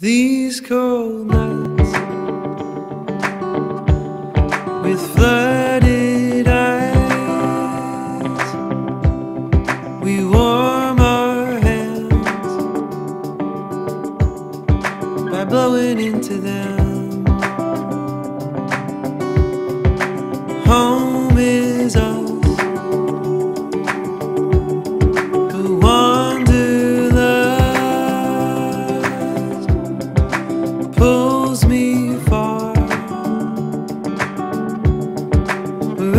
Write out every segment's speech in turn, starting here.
These cold nights with flooded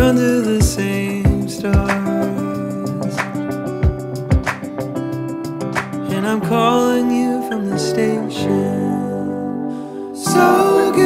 under the same stars. And I'm calling you from the station. So good.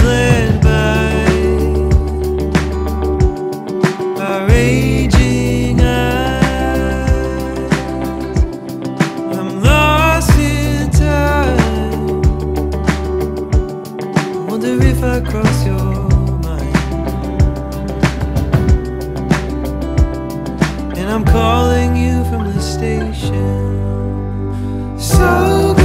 I'm calling you from the station. So.